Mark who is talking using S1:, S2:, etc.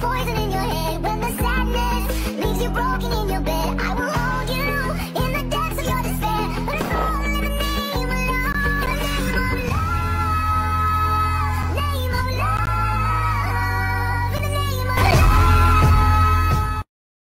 S1: poison in your head when the sadness leaves you broken in your bed.